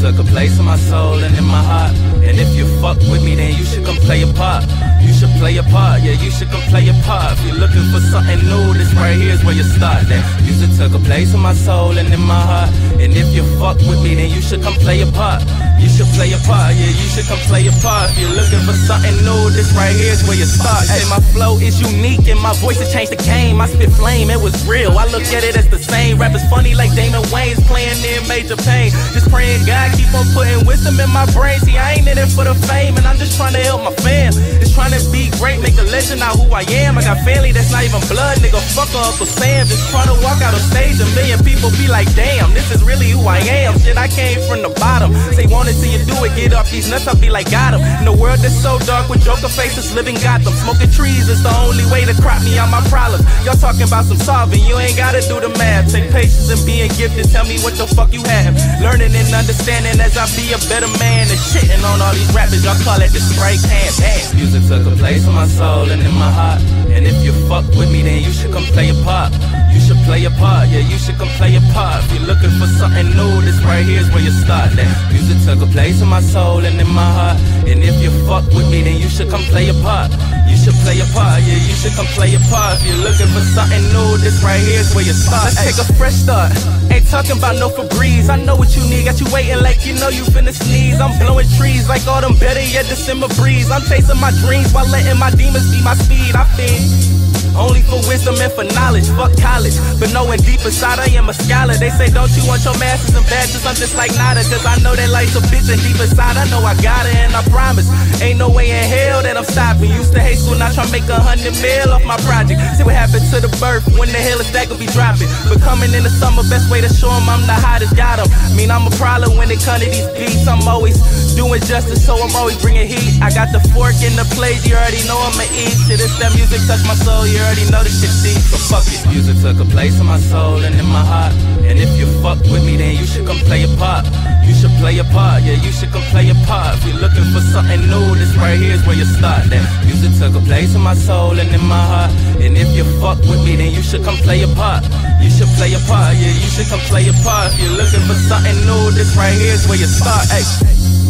took a place in my soul and in my heart. And if you fuck with me, then you should come play a part. You should play a part, yeah, you should come play a part. If you're looking for something new, this right here is where you start. That music took a place in my soul and in my heart. And if you fuck with me, then you should come play a part. You should play a part, yeah, you should come play a part. If you're looking for something new, this right here is where you start. Hey, my flow is unique and my voice has changed the game. I spit flame, it was real. I look at it as the same. Rap is funny like Damon Wayans playing in Major Payne. Just praying God keep on putting wisdom in my brain. See, I ain't in it for the fame, and I'm just trying to help my fam. Just trying to be great, make a legend out who I am. I got family that's not even blood, nigga. Fuck up Uncle Sam. Just trying to walk out on stage, a million people be like, damn, this is really I came from the bottom. Say, wanna see you do it, get off these nuts, I'll be like, got him. In a world that's so dark with Joker faces, living Gotham. Smoking trees is the only way to crop me out my problems. Y'all talking about some solving, you ain't gotta do the math. Take patience and being gifted, tell me what the fuck you have. Learning and understanding as I be a better man. And shitting on all these rappers, y'all call it the spray can. Damn. Music took a place in my soul and in my heart. And if you fuck with me, then you should come play a part. You should play a part, yeah, you should come play a part. If you're looking for something new, this right here is where you start. That music took a place in my soul and in my heart. And if you fuck with me, then you should come play a part. You should play a part, yeah, you should come play a part. If you're looking for something new, this right here is where you start. Let's take a fresh start. Ain't talking about no Febreze. I know what you need, got you waiting like you know you finna sneeze. I'm blowing trees like autumn, better yet December breeze. I'm chasing my dreams while letting my demons be my speed. I feed. Only for wisdom and for knowledge, fuck college. But knowing deep inside I am a scholar. They say, don't you want your masters and badges? I'm just like nada, cause I know that life's a bitch and deep inside I know I got it and I promise. Ain't no way in hell that I'm stopping. Used to hate school, now try to make a hundred mil off my project. See what happened to the birth, when the hell is that gonna be dropping? But coming in the summer, best way to show 'em I'm the hottest, got 'em. Mean, I'm a problem when it come to these beats. I'm always doing justice, so I'm always bringing heat. I got the fork in the plate, you already know I'ma eat. Shit, it's that music touch my soul, you already know this shit deep, so fuck it. Music took a place in my soul and in my heart. And if you fuck with me, then you should come play a part. You should play a part, yeah, you should come play a part. If you're looking something new, this right here is where you start. That music took a place in my soul and in my heart. And if you fuck with me, then you should come play a part. You should play a part, yeah, you should come play a part. If you're looking for something new, this right here is where you start. Hey.